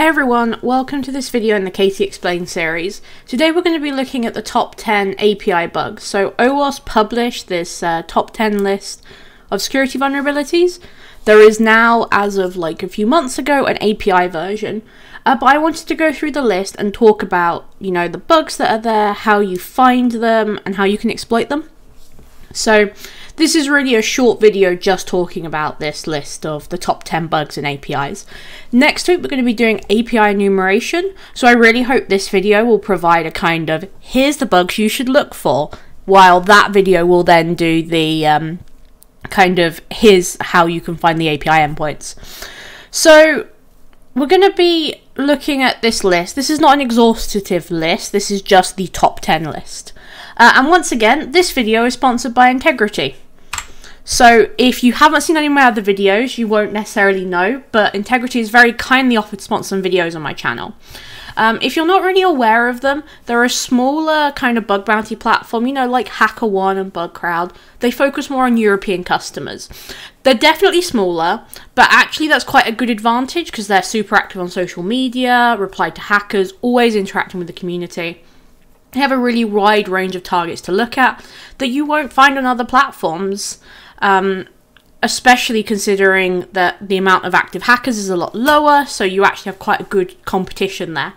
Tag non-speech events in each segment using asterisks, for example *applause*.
Hey everyone, welcome to this video in the Katie Explains series. Today we're going to be looking at the top 10 API bugs. So OWASP published this uh, top 10 list of security vulnerabilities. There is now, as of like a few months ago, an API version. Uh, but I wanted to go through the list and talk about, you know, the bugs that are there, how you find them, and how you can exploit them. So this is really a short video just talking about this list of the top 10 bugs and APIs. Next week, we're going to be doing API enumeration. So I really hope this video will provide a kind of here's the bugs you should look for, while that video will then do the um, kind of here's how you can find the API endpoints. So we're going to be looking at this list. This is not an exhaustive list, this is just the top 10 list. Uh, and once again, this video is sponsored by Intigriti. So if you haven't seen any of my other videos, you won't necessarily know, but Intigriti has very kindly offered to sponsor some videos on my channel. Um, if you're not really aware of them, they're a smaller kind of bug bounty platform, you know, like HackerOne and BugCrowd. They focus more on European customers. They're definitely smaller, but actually that's quite a good advantage because they're super active on social media, reply to hackers, always interacting with the community. They have a really wide range of targets to look at that you won't find on other platforms um, especially considering that the amount of active hackers is a lot lower, so you actually have quite a good competition there.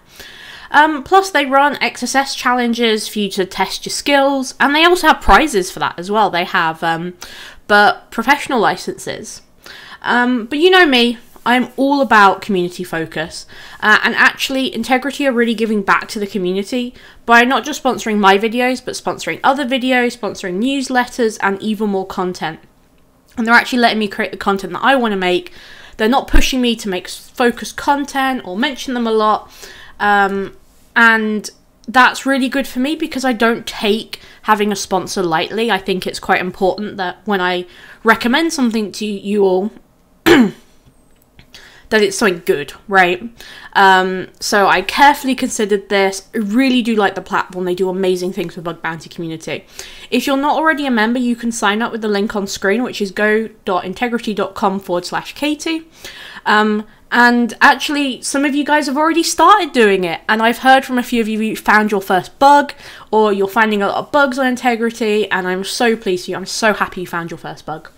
Um, plus, they run XSS challenges for you to test your skills, and they also have prizes for that as well. They have, um, but professional licenses. Um, but you know me, I'm all about community focus, uh, and actually, Intigriti are really giving back to the community by not just sponsoring my videos, but sponsoring other videos, sponsoring newsletters, and even more content and they're actually letting me create the content that I want to make. They're not pushing me to make focused content or mention them a lot. Um, and that's really good for me because I don't take having a sponsor lightly. I think it's quite important that when I recommend something to you all, *clears throat* that it's something good, right? Um, so I carefully considered this. I really do like the platform. They do amazing things for bug bounty community. If you're not already a member, you can sign up with the link on screen, which is go.intigriti.com forward slash Katie. Um, and actually, some of you guys have already started doing it, and I've heard from a few of you who found your first bug, or you're finding a lot of bugs on Intigriti, and I'm so pleased for you. I'm so happy you found your first bug.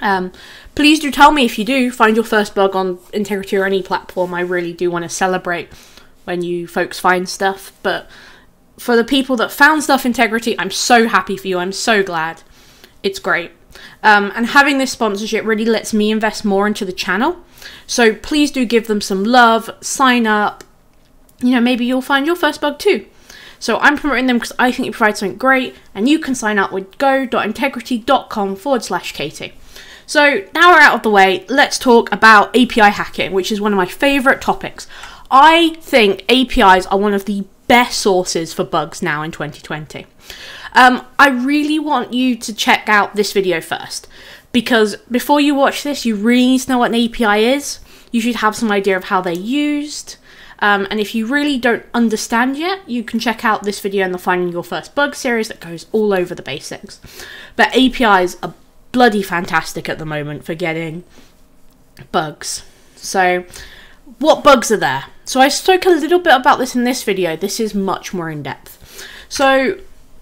Um, please do tell me if you do find your first bug on Intigriti or any platform. I really do want to celebrate when you folks find stuff. But for the people that found stuff Intigriti, I'm so happy for you. I'm so glad. It's great. Um, and having this sponsorship really lets me invest more into the channel. So please do give them some love, sign up. You know, maybe you'll find your first bug too. So I'm promoting them because I think you provide something great, and you can sign up with go.intigriti.com forward slash Katie. So now we're out of the way, let's talk about API hacking, which is one of my favourite topics. I think APIs are one of the best sources for bugs now in 2020. Um, I really want you to check out this video first because before you watch this, you really need to know what an API is. You should have some idea of how they're used. Um, and if you really don't understand yet, you can check out this video in the Finding Your First Bug series that goes all over the basics. But APIs are bloody fantastic at the moment for getting bugs. So, what bugs are there? So I spoke a little bit about this in this video. This is much more in depth. So,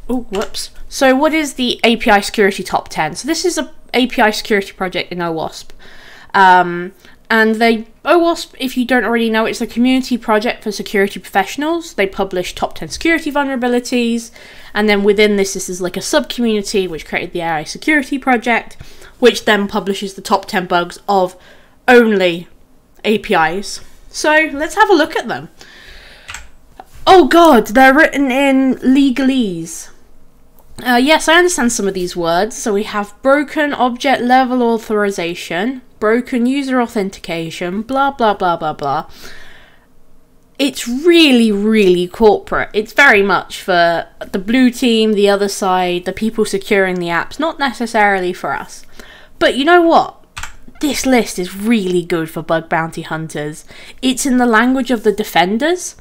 oh, whoops. So what is the API security top 10? So this is a API security project in OWASP. Um, and they OWASP, if you don't already know, it's a community project for security professionals. They publish top 10 security vulnerabilities, and then within this, this is like a sub community which created the AI security project, which then publishes the top 10 bugs of only APIs. So let's have a look at them. Oh god, they're written in legalese. Uh, yes, I understand some of these words. So we have broken object level authorization, broken user authentication, blah, blah, blah, blah, blah. It's really, really corporate. It's very much for the blue team, the other side, the people securing the apps, not necessarily for us. But you know what? This list is really good for bug bounty hunters. It's in the language of the defenders.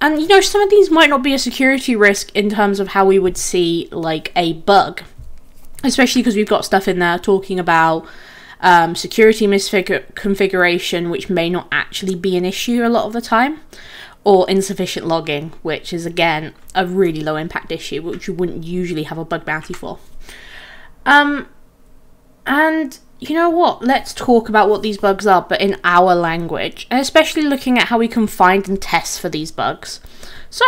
And you know, some of these might not be a security risk in terms of how we would see like a bug, especially because we've got stuff in there talking about um, security misconfiguration, which may not actually be an issue a lot of the time, or insufficient logging, which is again a really low impact issue, which you wouldn't usually have a bug bounty for. Um, and you know what? Let's talk about what these bugs are, but in our language, and especially looking at how we can find and test for these bugs. So,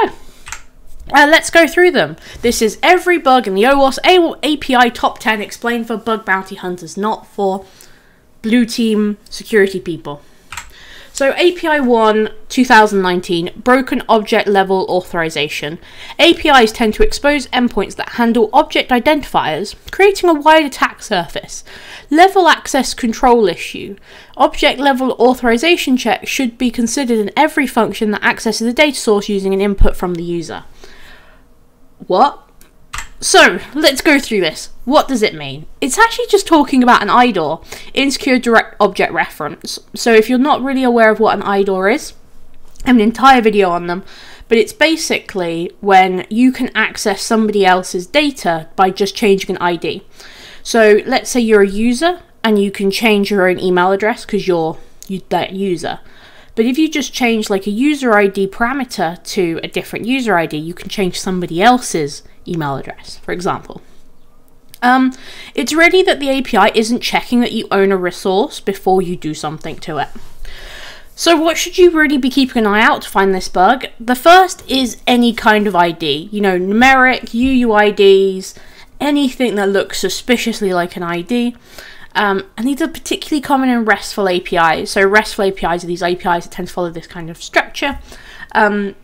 uh, let's go through them. This is every bug in the OWASP API top 10 explained for bug bounty hunters, not for blue team security people. So API 1 2019 broken object level authorization. APIs tend to expose endpoints that handle object identifiers, creating a wide attack surface. Level access control issue. Object level authorization check should be considered in every function that accesses a data source using an input from the user. What? So, let's go through this. What does it mean? It's actually just talking about an IDOR, Insecure Direct Object Reference. So, if you're not really aware of what an IDOR is, I have an entire video on them, but it's basically when you can access somebody else's data by just changing an ID. So, let's say you're a user and you can change your own email address because you're that user. But if you just change like a user ID parameter to a different user ID, you can change somebody else's email address, for example. Um, it's really that the API isn't checking that you own a resource before you do something to it. So what should you really be keeping an eye out to find this bug? The first is any kind of ID, you know, numeric, UUIDs, anything that looks suspiciously like an ID. Um, and these are particularly common in RESTful APIs. So RESTful APIs are these APIs that tend to follow this kind of structure. Um,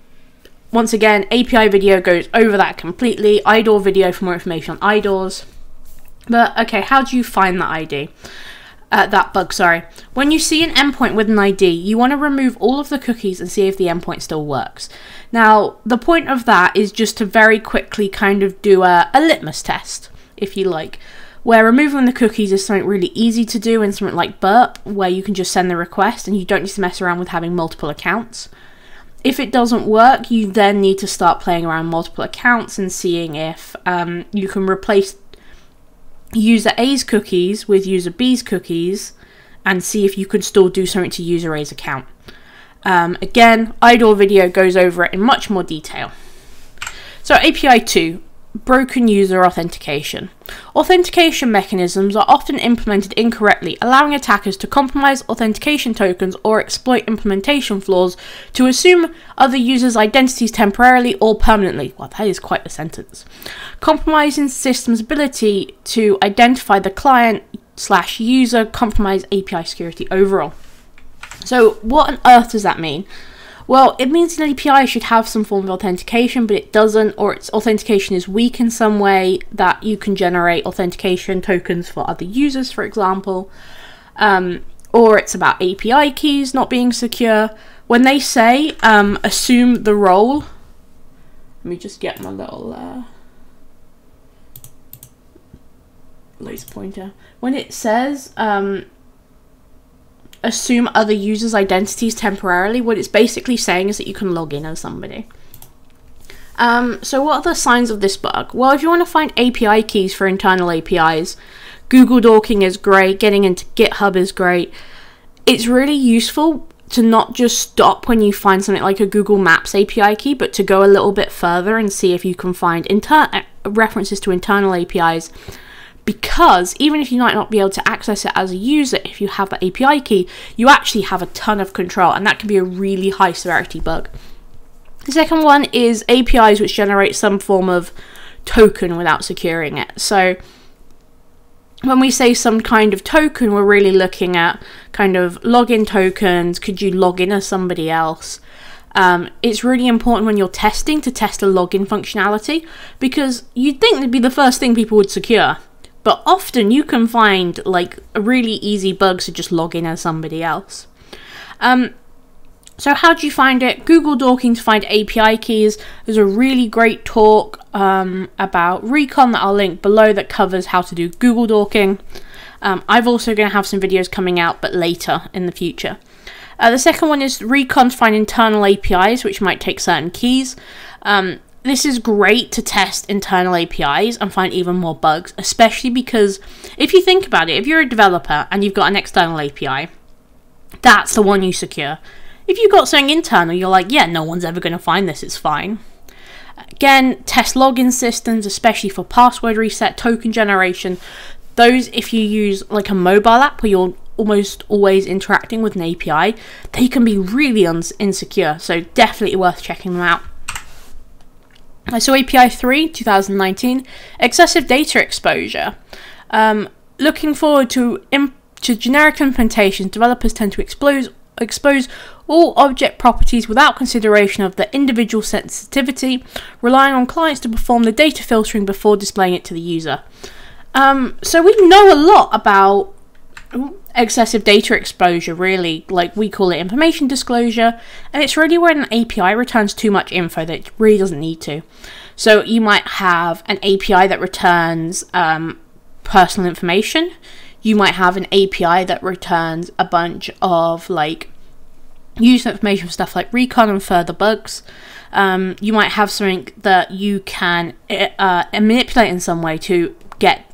once again, API video goes over that completely. IDOR video for more information on IDORs. But okay, how do you find that ID? Uh, that bug, sorry. When you see an endpoint with an ID, you want to remove all of the cookies and see if the endpoint still works. Now, the point of that is just to very quickly kind of do a, a litmus test, if you like where removing the cookies is something really easy to do in something like Burp, where you can just send the request and you don't need to mess around with having multiple accounts. If it doesn't work, you then need to start playing around multiple accounts and seeing if um, you can replace user A's cookies with user B's cookies and see if you could still do something to user A's account. Um, again, IDOR video goes over it in much more detail. So API 2, broken user authentication. Authentication mechanisms are often implemented incorrectly, allowing attackers to compromise authentication tokens or exploit implementation flaws to assume other users' identities temporarily or permanently. Well, that is quite a sentence. Compromising system's ability to identify the client slash user compromise API security overall. So, what on earth does that mean? Well, it means an API should have some form of authentication, but it doesn't, or its authentication is weak in some way that you can generate authentication tokens for other users, for example. Um, or it's about API keys not being secure. When they say um, assume the role, let me just get my little uh, laser pointer. When it says um, assume other users' identities temporarily, what it's basically saying is that you can log in as somebody. Um, so what are the signs of this bug? Well, if you want to find API keys for internal APIs, Google Dorking is great, getting into GitHub is great. It's really useful to not just stop when you find something like a Google Maps API key, but to go a little bit further and see if you can find references to internal APIs because even if you might not be able to access it as a user, if you have the API key, you actually have a ton of control, and that can be a really high severity bug. The second one is APIs which generate some form of token without securing it. So when we say some kind of token, we're really looking at kind of login tokens. Could you log in as somebody else? Um, it's really important when you're testing to test a login functionality because you'd think that'd be the first thing people would secure. But often you can find like really easy bugs to just log in as somebody else. Um, so how do you find it? Google Dorking to find API keys. There's a really great talk um, about Recon that I'll link below that covers how to do Google Dorking. Um, I've also going to have some videos coming out, but later in the future. Uh, the second one is Recon to find internal APIs, which might take certain keys. Um, this is great to test internal APIs and find even more bugs, especially because if you think about it, if you're a developer and you've got an external API, that's the one you secure. If you've got something internal, you're like, yeah, no one's ever going to find this, it's fine. Again, test login systems, especially for password reset, token generation. Those, if you use like a mobile app where you're almost always interacting with an API, they can be really insecure. So definitely worth checking them out. So API 3, 2019, excessive data exposure. Um, looking forward to, to generic implementations, developers tend to expose, expose all object properties without consideration of the individual sensitivity, relying on clients to perform the data filtering before displaying it to the user. Um, so we know a lot about excessive data exposure, really. Like we call it information disclosure, and it's really when an API returns too much info that it really doesn't need to. So you might have an API that returns um, personal information. You might have an API that returns a bunch of like user information for stuff like recon and further bugs. Um, you might have something that you can uh, manipulate in some way to get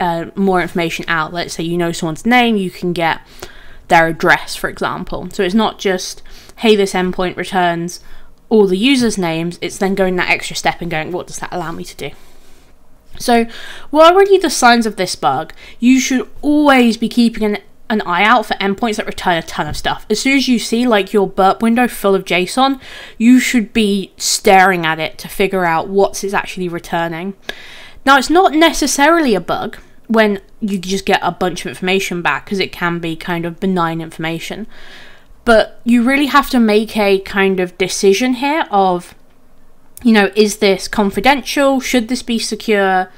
uh, more information out. Let's say you know someone's name, you can get their address, for example. So it's not just, hey, this endpoint returns all the users' names, it's then going that extra step and going, what does that allow me to do? So, what are really the signs of this bug? You should always be keeping an, an eye out for endpoints that return a ton of stuff. As soon as you see like your burp window full of JSON, you should be staring at it to figure out what's it's actually returning. Now, it's not necessarily a bug when you just get a bunch of information back because it can be kind of benign information. But you really have to make a kind of decision here of, you know, is this confidential? Should this be secure?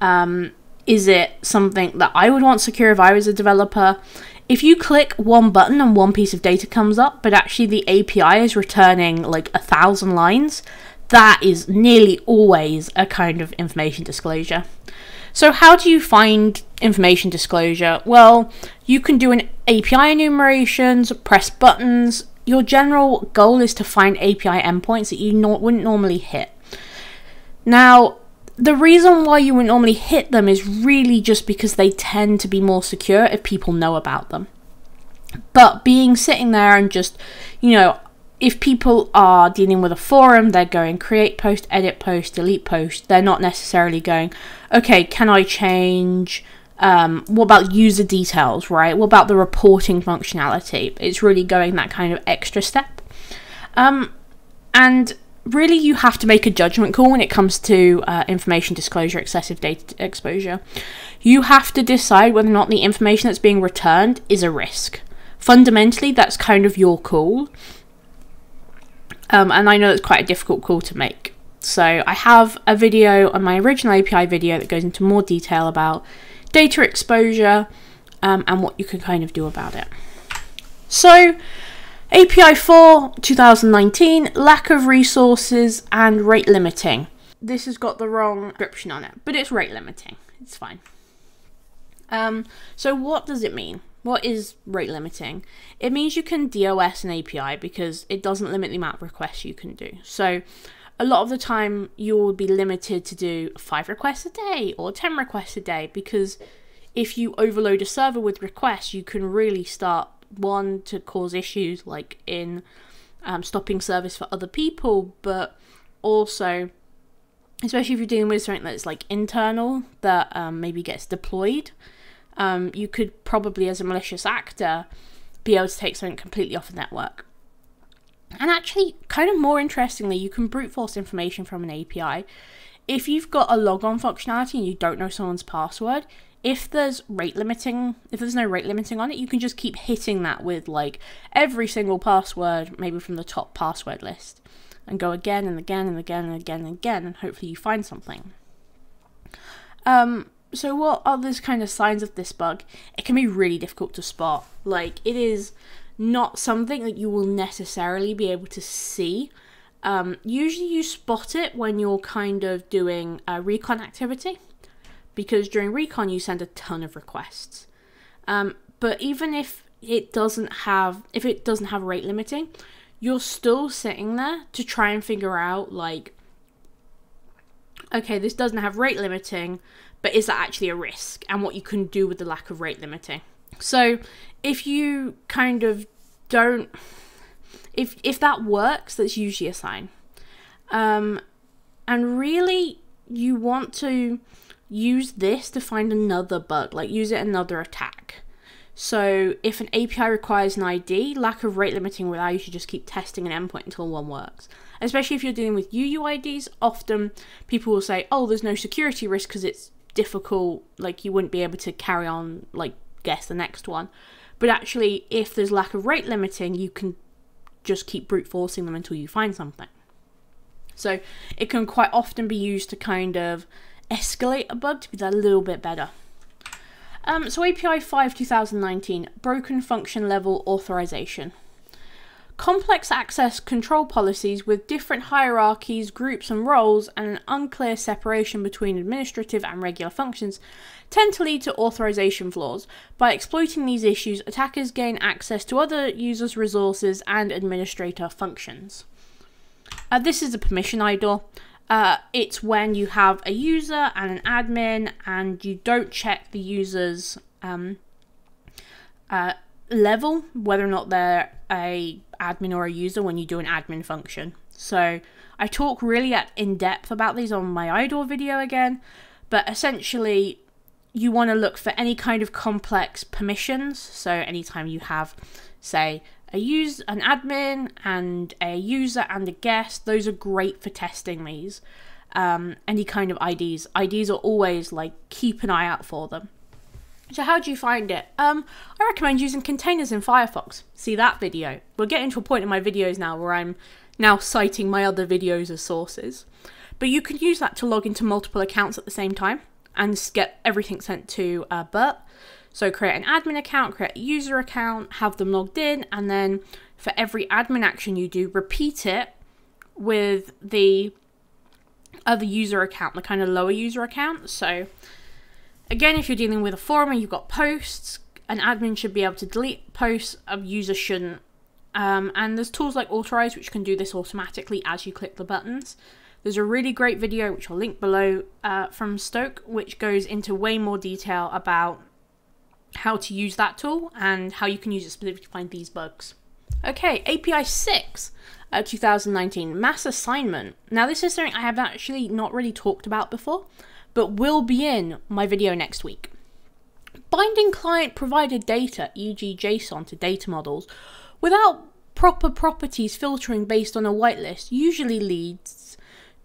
Um, is it something that I would want secure if I was a developer? If you click one button and one piece of data comes up, but actually the API is returning like a thousand lines, that is nearly always a kind of information disclosure. So, how do you find information disclosure? Well, you can do an API enumerations, press buttons. Your general goal is to find API endpoints that you wouldn't normally hit. Now, the reason why you wouldn't normally hit them is really just because they tend to be more secure if people know about them. But being sitting there and just, you know, if people are dealing with a forum, they're going create post, edit post, delete post. They're not necessarily going, okay, can I change? Um, what about user details, right? What about the reporting functionality? It's really going that kind of extra step. Um, and really, you have to make a judgment call when it comes to uh, information disclosure, excessive data exposure. You have to decide whether or not the information that's being returned is a risk. Fundamentally, that's kind of your call um, and I know it's quite a difficult call to make. So I have a video on my original API video that goes into more detail about data exposure um, and what you can kind of do about it. So API 4 2019 lack of resources and rate limiting. This has got the wrong description on it, but it's rate limiting. It's fine. Um, so what does it mean? What is rate limiting? It means you can DOS an API because it doesn't limit the amount of requests you can do. So a lot of the time you'll be limited to do five requests a day or 10 requests a day because if you overload a server with requests, you can really start one to cause issues like in um, stopping service for other people, but also, especially if you're dealing with something that's like internal that um, maybe gets deployed um, you could probably, as a malicious actor, be able to take something completely off the network. And actually, kind of more interestingly, you can brute force information from an API. If you've got a logon functionality and you don't know someone's password, if there's rate limiting, if there's no rate limiting on it, you can just keep hitting that with like every single password, maybe from the top password list, and go again and again and again and again and again, and hopefully you find something. Um, so what are these kind of signs of this bug? It can be really difficult to spot. Like it is not something that you will necessarily be able to see. Um, usually you spot it when you're kind of doing a recon activity because during recon you send a ton of requests. Um, but even if it doesn't have if it doesn't have rate limiting, you're still sitting there to try and figure out like okay, this doesn't have rate limiting, but is that actually a risk? And what you can do with the lack of rate limiting. So if you kind of don't if if that works, that's usually a sign. Um, and really, you want to use this to find another bug, like use it another attack. So if an API requires an ID, lack of rate limiting will allow you to just keep testing an endpoint until one works. Especially if you're dealing with UUIDs, often people will say, "Oh, there's no security risk because it's difficult. Like you wouldn't be able to carry on, like guess the next one." But actually, if there's lack of rate limiting, you can just keep brute forcing them until you find something. So it can quite often be used to kind of escalate a bug to be that little bit better. Um, so API 5 2019, broken function level authorization. Complex access control policies with different hierarchies, groups, and roles, and an unclear separation between administrative and regular functions tend to lead to authorization flaws. By exploiting these issues, attackers gain access to other users' resources and administrator functions. Uh, this is a permission IDOR. Uh, it's when you have a user and an admin and you don't check the user's um, uh, level, whether or not they're a admin or a user when you do an admin function. So I talk really at in depth about these on my IDOR video again, but essentially you want to look for any kind of complex permissions. So anytime you have, say, a use an admin and a user and a guest, those are great for testing these. Um, any kind of IDs. IDs are always like keep an eye out for them. So how do you find it? Um, I recommend using containers in Firefox. See that video. We're getting to a point in my videos now where I'm now citing my other videos as sources. But you can use that to log into multiple accounts at the same time and get everything sent to uh, Burp. So create an admin account, create a user account, have them logged in, and then for every admin action you do, repeat it with the other user account, the kind of lower user account. So Again, if you're dealing with a forum and you've got posts, an admin should be able to delete posts, a user shouldn't. Um, and there's tools like Autorize which can do this automatically as you click the buttons. There's a really great video, which I'll link below, uh, from STÖK, which goes into way more detail about how to use that tool and how you can use it specifically to find these bugs. Okay, API 6, uh, 2019, mass assignment. Now, this is something I have actually not really talked about before, but will be in my video next week. Binding client provided data, e.g., JSON, to data models without proper properties filtering based on a whitelist usually leads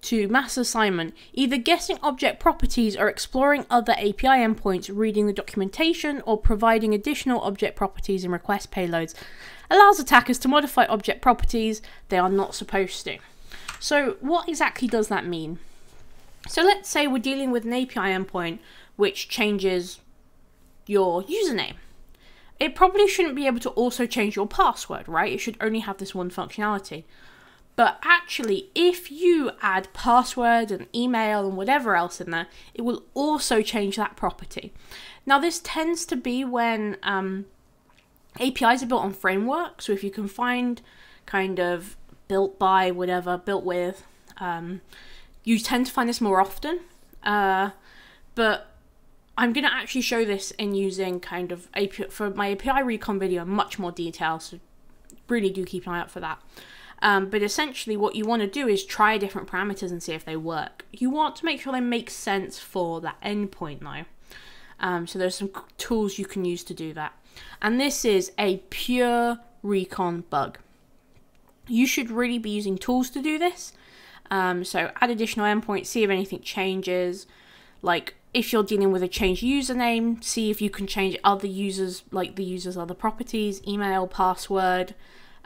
to mass assignment, either guessing object properties or exploring other API endpoints, reading the documentation, or providing additional object properties in request payloads allows attackers to modify object properties they are not supposed to. So, what exactly does that mean? So let's say we're dealing with an API endpoint which changes your username. It probably shouldn't be able to also change your password, right? It should only have this one functionality. But actually, if you add password and email and whatever else in there, it will also change that property. Now, this tends to be when um, APIs are built on frameworks. So if you can find kind of built by, whatever, built with, um, you tend to find this more often. Uh, but I'm going to actually show this in using kind of API for my API recon video in much more detail. So really do keep an eye out for that. Um, but essentially, what you want to do is try different parameters and see if they work. You want to make sure they make sense for that endpoint though. Um, so there's some tools you can use to do that. And this is a pure recon bug. You should really be using tools to do this. Um, so add additional endpoints, see if anything changes. Like if you're dealing with a changed username, see if you can change other users, like the user's other properties, email, password,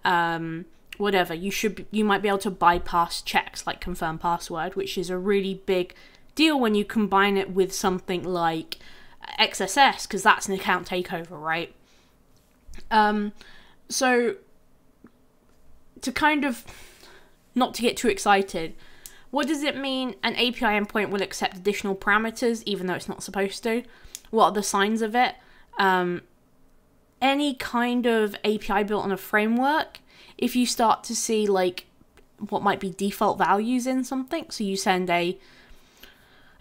um, whatever. You should be, you might be able to bypass checks like confirm password, which is a really big deal when you combine it with something like XSS because that's an account takeover, right? Um, so to kind of not to get too excited. What does it mean an API endpoint will accept additional parameters even though it's not supposed to? What are the signs of it? Um, any kind of API built on a framework, if you start to see like what might be default values in something, so you send a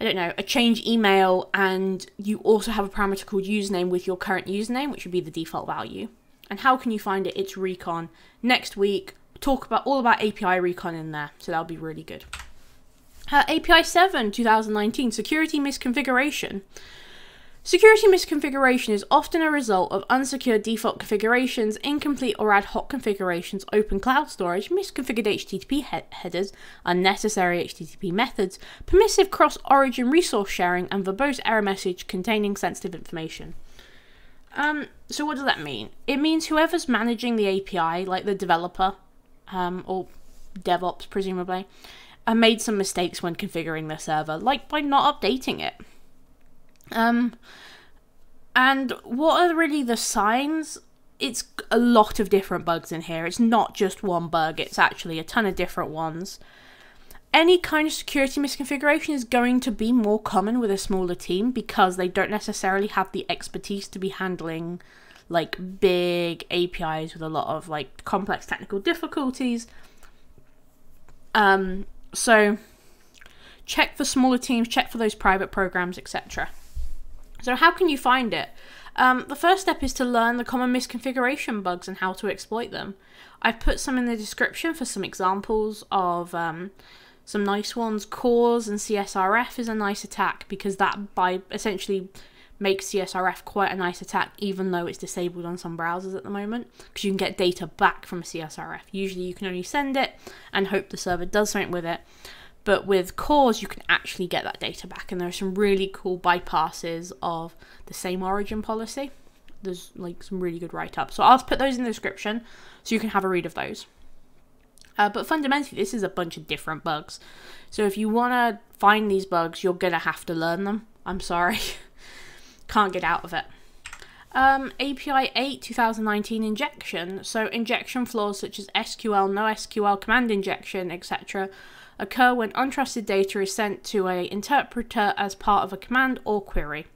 I don't know, a change email and you also have a parameter called username with your current username, which would be the default value. And how can you find it? It's recon. Next week, talk about all about API recon in there, so that'll be really good. Uh, API 7 2019 security misconfiguration. Security misconfiguration is often a result of unsecured default configurations, incomplete or ad hoc configurations, open cloud storage, misconfigured HTTP he headers, unnecessary HTTP methods, permissive cross origin resource sharing, and verbose error message containing sensitive information. Um, so, what does that mean? It means whoever's managing the API, like the developer um, or DevOps, presumably, uh, made some mistakes when configuring the server, like by not updating it. Um, and what are really the signs? It's a lot of different bugs in here. It's not just one bug, it's actually a ton of different ones. Any kind of security misconfiguration is going to be more common with a smaller team because they don't necessarily have the expertise to be handling like big APIs with a lot of like complex technical difficulties. Um, so check for smaller teams, check for those private programs, etc. So how can you find it? Um, the first step is to learn the common misconfiguration bugs and how to exploit them. I've put some in the description for some examples of um, some nice ones. CORS and CSRF is a nice attack because that by essentially makes CSRF quite a nice attack even though it's disabled on some browsers at the moment because you can get data back from CSRF. Usually you can only send it and hope the server does something with it. But with CORS, you can actually get that data back, and there are some really cool bypasses of the same origin policy. There's like some really good write ups. So I'll put those in the description so you can have a read of those. Uh, but fundamentally, this is a bunch of different bugs. So if you want to find these bugs, you're going to have to learn them. I'm sorry. *laughs* Can't get out of it. Um, API 8 2019 injection. So injection flaws such as SQL, no SQL, command injection, etc occur when untrusted data is sent to a interpreter as part of a command or query.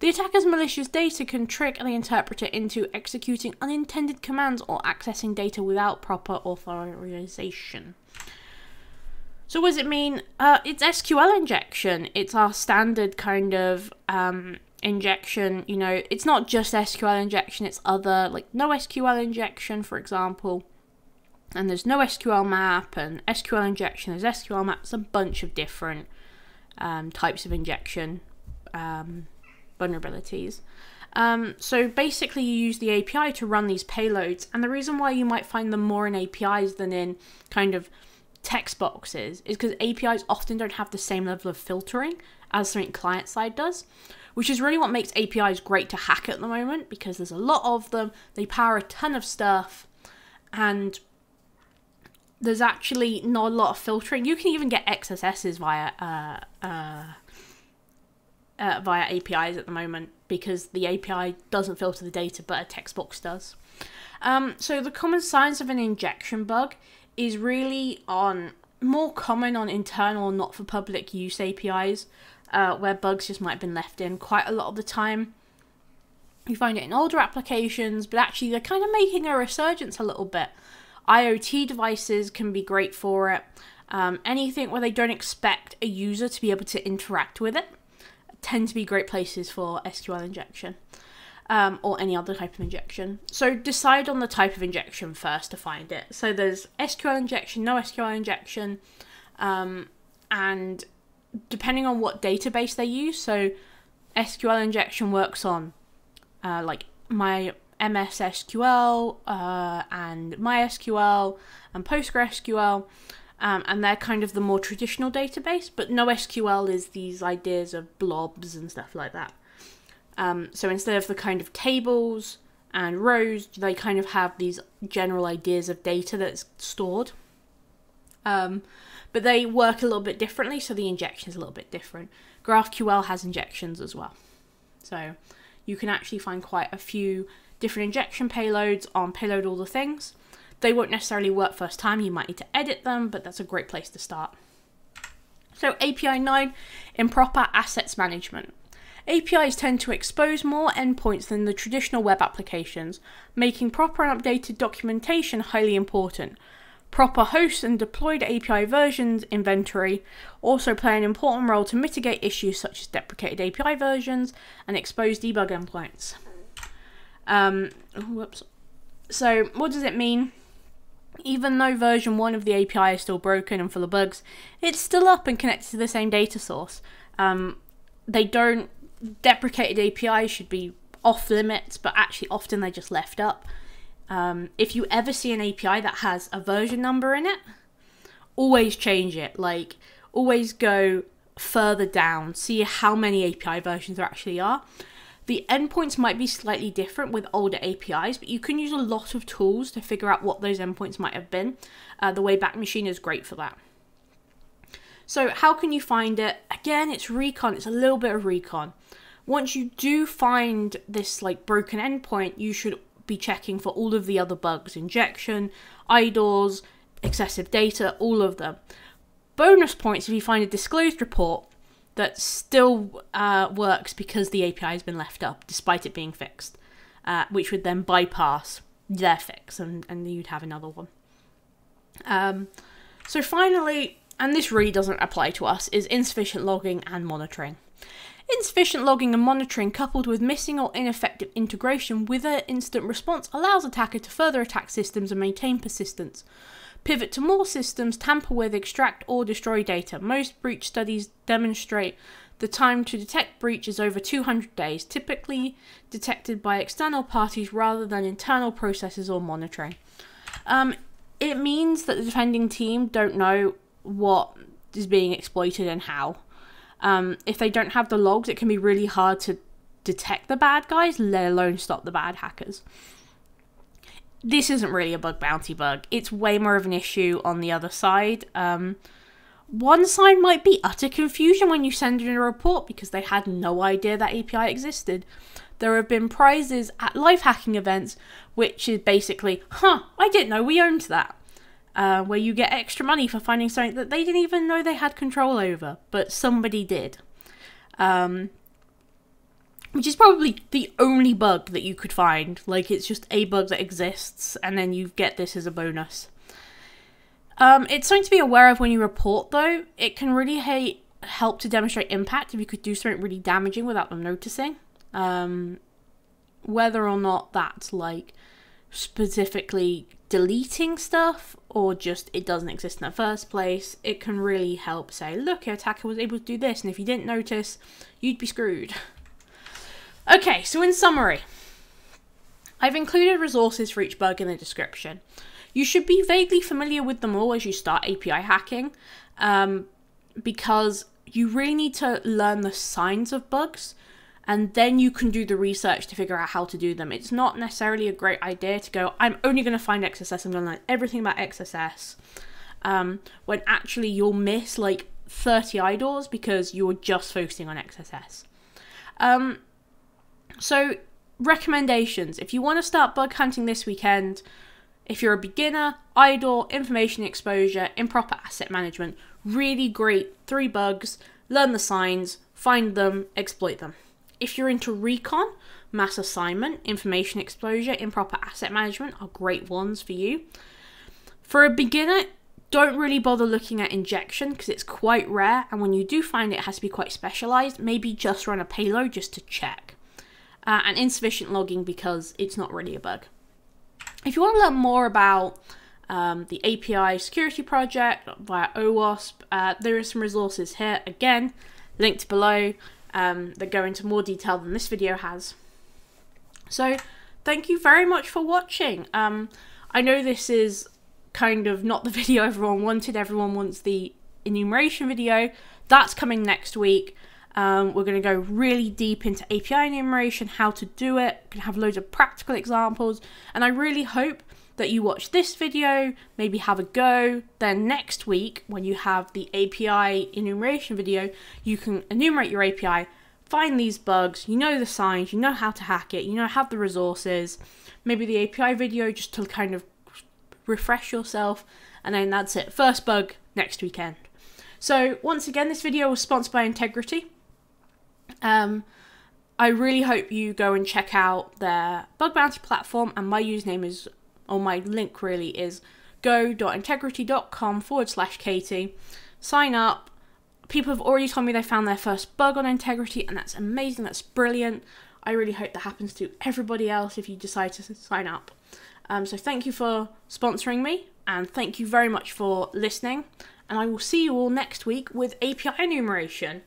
The attacker's malicious data can trick the interpreter into executing unintended commands or accessing data without proper authorization. So what does it mean? Uh, it's SQL injection. It's our standard kind of um, injection. You know, it's not just SQL injection. It's other like no SQL injection, for example and there's no SQL map and SQL injection. There's SQL maps, a bunch of different um, types of injection um, vulnerabilities. Um, so basically, you use the API to run these payloads, and the reason why you might find them more in APIs than in kind of text boxes is because APIs often don't have the same level of filtering as something client side does, which is really what makes APIs great to hack at the moment because there's a lot of them, they power a ton of stuff, and there's actually not a lot of filtering. You can even get XSSs via uh, uh, uh, via APIs at the moment because the API doesn't filter the data, but a text box does. Um, so the common signs of an injection bug is really on more common on internal, not for public use APIs, uh, where bugs just might have been left in quite a lot of the time. You find it in older applications, but actually they're kind of making a resurgence a little bit. IoT devices can be great for it. Um, anything where they don't expect a user to be able to interact with it tend to be great places for SQL injection um, or any other type of injection. So decide on the type of injection first to find it. So there's SQL injection, no SQL injection, um, and depending on what database they use. So SQL injection works on uh, like my MS SQL uh, and MySQL and PostgreSQL. Um, and they're kind of the more traditional database, but NoSQL is these ideas of blobs and stuff like that. Um, so instead of the kind of tables and rows, they kind of have these general ideas of data that's stored. Um, but they work a little bit differently, so the injection is a little bit different. GraphQL has injections as well. So you can actually find quite a few different injection payloads on payload all the things. They won't necessarily work first time, you might need to edit them, but that's a great place to start. So API 9, improper assets management. APIs tend to expose more endpoints than the traditional web applications, making proper and updated documentation highly important. Proper host and deployed API versions inventory also play an important role to mitigate issues such as deprecated API versions and exposed debug endpoints. Um, whoops. So, what does it mean? Even though version 1 of the API is still broken and full of bugs, it's still up and connected to the same data source. Um, they don't, deprecated APIs should be off limits, but actually often they're just left up. Um, if you ever see an API that has a version number in it, always change it. Like, always go further down, see how many API versions there actually are. The endpoints might be slightly different with older APIs, but you can use a lot of tools to figure out what those endpoints might have been. Uh, the Wayback Machine is great for that. So, how can you find it? Again, it's recon, it's a little bit of recon. Once you do find this like broken endpoint, you should be checking for all of the other bugs injection, IDORs, excessive data, all of them. Bonus points if you find a disclosed report that still uh, works because the API has been left up despite it being fixed, uh, which would then bypass their fix and, and you'd have another one. Um, so, finally, and this really doesn't apply to us, is insufficient logging and monitoring. Insufficient logging and monitoring, coupled with missing or ineffective integration with an incident response, allows attacker to further attack systems and maintain persistence. Pivot to more systems, tamper with, extract, or destroy data. Most breach studies demonstrate the time to detect breach is over 200 days, typically detected by external parties rather than internal processes or monitoring. Um, it means that the defending team don't know what is being exploited and how. Um, if they don't have the logs, it can be really hard to detect the bad guys, let alone stop the bad hackers. This isn't really a bug bounty bug. It's way more of an issue on the other side. Um, one side might be utter confusion when you send in a report because they had no idea that API existed. There have been prizes at live hacking events, which is basically, huh, I didn't know we owned that uh, where you get extra money for finding something that they didn't even know they had control over, but somebody did. Um, which is probably the only bug that you could find. Like, it's just a bug that exists, and then you get this as a bonus. Um, it's something to be aware of when you report, though. It can really help to demonstrate impact if you could do something really damaging without them noticing. Um, whether or not that's like specifically deleting stuff or just it doesn't exist in the first place, it can really help say, look, your attacker was able to do this, and if you didn't notice, you'd be screwed. Okay, so in summary, I've included resources for each bug in the description. You should be vaguely familiar with them all as you start API hacking, um, because you really need to learn the signs of bugs and then you can do the research to figure out how to do them. It's not necessarily a great idea to go, I'm only going to find XSS, I'm going to learn everything about XSS, um, when actually you'll miss like 30 IDORs because you're just focusing on XSS. Um, so, recommendations if you want to start bug hunting this weekend, if you're a beginner, IDOR, information exposure, improper asset management, really great three bugs, learn the signs, find them, exploit them. If you're into recon, mass assignment, information exposure, improper asset management are great ones for you. For a beginner, don't really bother looking at injection because it's quite rare, and when you do find it, it has to be quite specialized. Maybe just run a payload just to check. Uh, and insufficient logging because it's not really a bug. If you want to learn more about um, the API security project via OWASP, uh, there are some resources here. Again, linked below um, that go into more detail than this video has. So thank you very much for watching. Um, I know this is kind of not the *laughs* video everyone wanted. Everyone wants the enumeration video. That's coming next week. Um, we're going to go really deep into API enumeration, how to do it. We're going to have loads of practical examples. And I really hope that you watch this video, maybe have a go. Then next week, when you have the API enumeration video, you can enumerate your API, find these bugs, you know the signs, you know how to hack it, you know have the resources. Maybe the API video just to kind of refresh yourself, and then that's it. First bug next weekend. So once again, this video was sponsored by Intigriti. Um, I really hope you go and check out their bug bounty platform, and my username is or my link really is go.intigriti.com forward slash Katie. Sign up. People have already told me they found their first bug on Intigriti, and that's amazing. That's brilliant. I really hope that happens to everybody else if you decide to sign up. Um, so thank you for sponsoring me, and thank you very much for listening. And I will see you all next week with API enumeration.